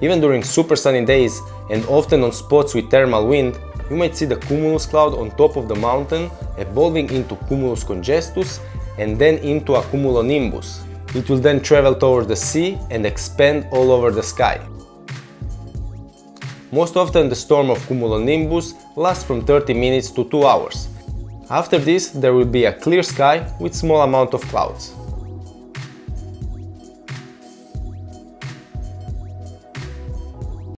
Even during super sunny days and often on spots with thermal wind, you might see the cumulus cloud on top of the mountain evolving into cumulus congestus and then into a cumulonimbus. It will then travel towards the sea and expand all over the sky. Most often the storm of cumulonimbus lasts from 30 minutes to 2 hours. After this there will be a clear sky with small amount of clouds.